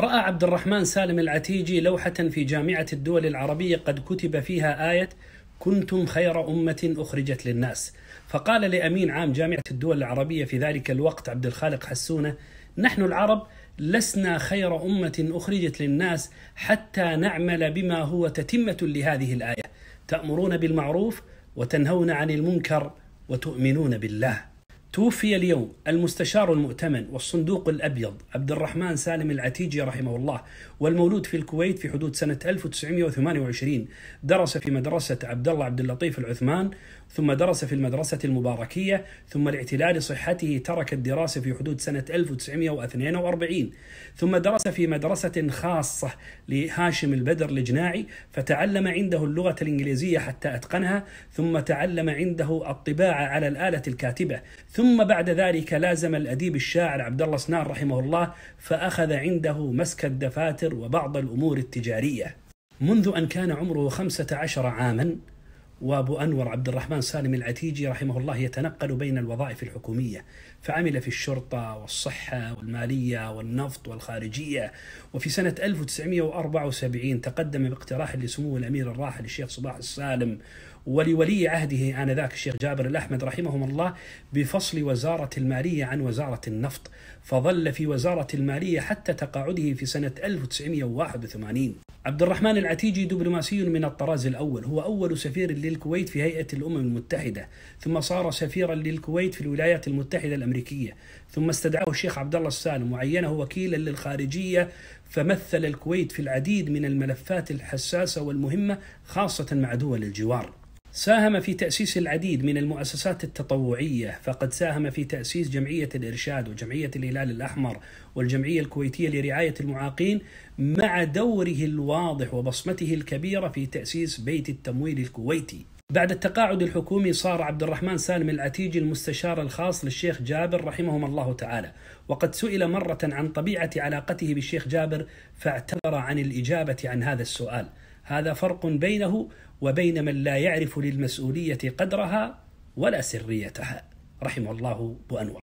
رأى عبد الرحمن سالم العتيجي لوحة في جامعة الدول العربية قد كتب فيها آية كنتم خير أمة أخرجت للناس فقال لأمين عام جامعة الدول العربية في ذلك الوقت عبد الخالق حسونة نحن العرب لسنا خير أمة أخرجت للناس حتى نعمل بما هو تتمة لهذه الآية تأمرون بالمعروف وتنهون عن المنكر وتؤمنون بالله توفي اليوم المستشار المؤتمن والصندوق الأبيض عبد الرحمن سالم العتيجي رحمه الله والمولود في الكويت في حدود سنة 1928 درس في مدرسة عبد الله عبد اللطيف العثمان ثم درس في المدرسة المباركية ثم لاعتلال صحته ترك الدراسة في حدود سنة 1942 ثم درس في مدرسة خاصة لهاشم البدر الجناعي فتعلم عنده اللغة الإنجليزية حتى أتقنها ثم تعلم عنده الطباعة على الآلة الكاتبة ثم بعد ذلك لازم الأديب الشاعر عبد الله سنان رحمه الله فأخذ عنده مسك الدفاتر وبعض الأمور التجارية. منذ أن كان عمره خمسة عشر عاما وابو انور عبد الرحمن سالم العتيجي رحمه الله يتنقل بين الوظائف الحكومية فعمل في الشرطة والصحة والمالية والنفط والخارجية وفي سنة 1974 تقدم باقتراح لسمو الأمير الراحل الشيخ صباح السالم ولولي عهده آنذاك الشيخ جابر الأحمد رحمهم الله بفصل وزارة المالية عن وزارة النفط فظل في وزارة المالية حتى تقاعده في سنة 1981 عبد الرحمن العتيجي دبلوماسي من الطراز الأول. هو أول سفير للكويت في هيئة الأمم المتحدة. ثم صار سفيرا للكويت في الولايات المتحدة الأمريكية. ثم استدعاه الشيخ عبد الله السالم وعينه وكيلا للخارجية. فمثل الكويت في العديد من الملفات الحساسة والمهمة خاصة مع دول الجوار. ساهم في تأسيس العديد من المؤسسات التطوعية فقد ساهم في تأسيس جمعية الإرشاد وجمعية الهلال الأحمر والجمعية الكويتية لرعاية المعاقين مع دوره الواضح وبصمته الكبيرة في تأسيس بيت التمويل الكويتي. بعد التقاعد الحكومي صار عبد الرحمن سالم العتيجي المستشار الخاص للشيخ جابر رحمهم الله تعالى وقد سئل مرة عن طبيعة علاقته بالشيخ جابر فاعتذر عن الإجابة عن هذا السؤال. هذا فرق بينه وبين من لا يعرف للمسؤولية قدرها ولا سريتها. رحمه الله بأنور